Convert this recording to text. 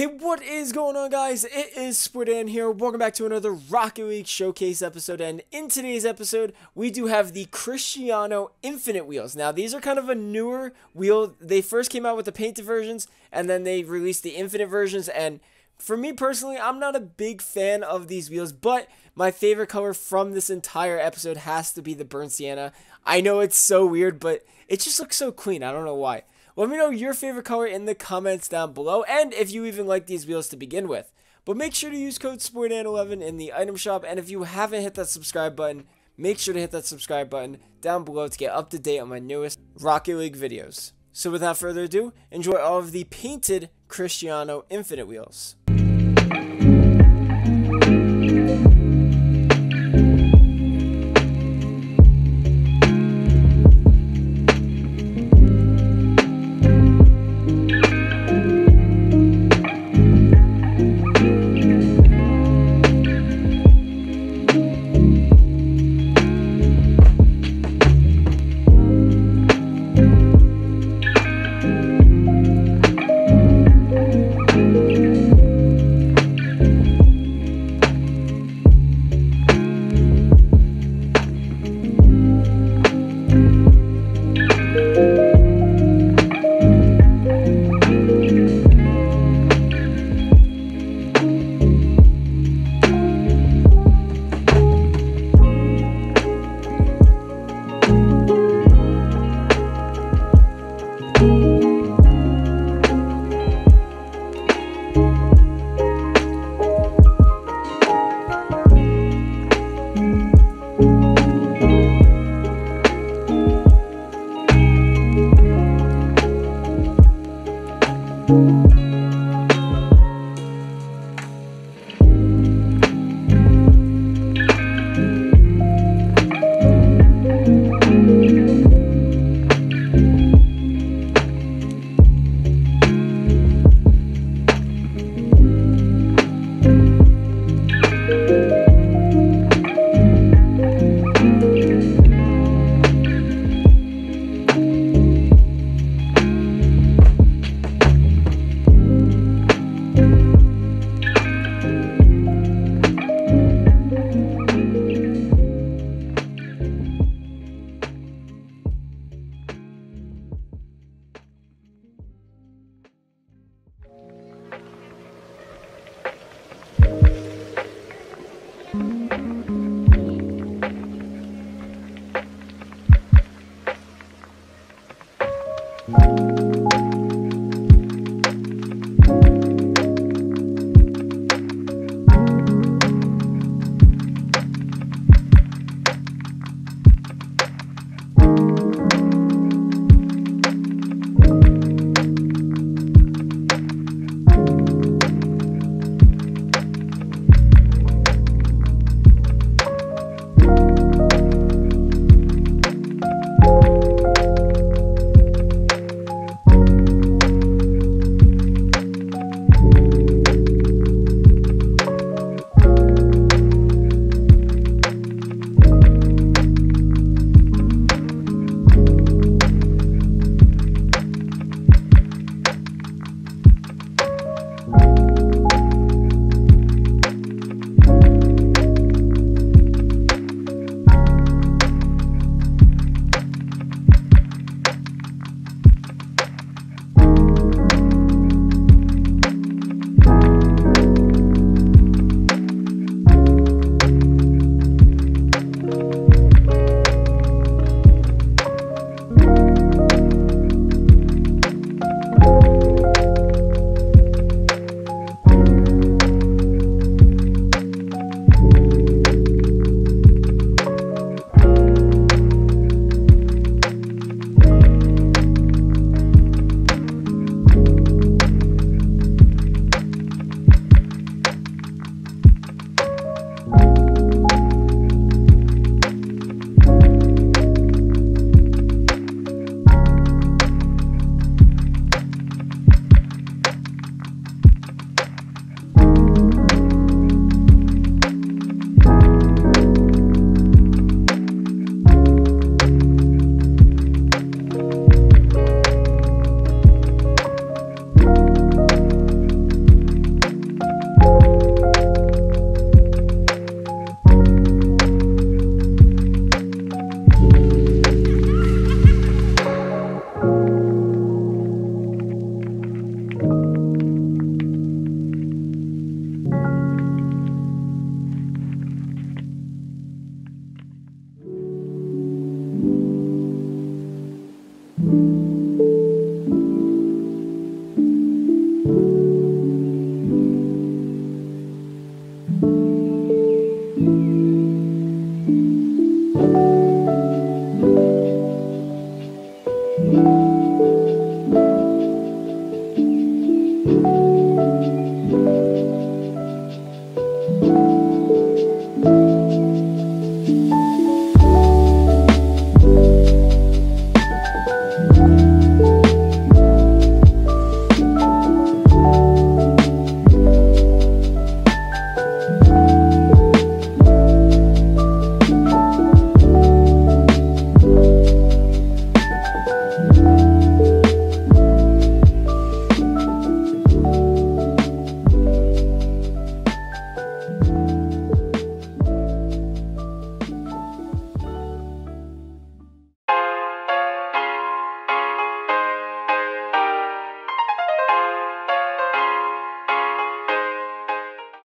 Hey, what is going on, guys? It is Sportydan here. Welcome back to another Rocket League Showcase episode. And in today's episode, we do have the Cristiano Infinite wheels. Now, these are kind of a newer wheel. They first came out with the painted versions, and then they released the Infinite versions. And for me personally, I'm not a big fan of these wheels, but my favorite color from this entire episode has to be the burnt sienna. I know it's so weird, but it just looks so clean. I don't know why. Let me know your favorite color in the comments down below and if you even like these wheels to begin with. But make sure to use code SPORTYDAN11 in the item shop and if you haven't hit that subscribe button, make sure to hit that subscribe button down below to get up to date on my newest Rocket League videos. So without further ado, enjoy all of the painted Cristiano Infinite wheels.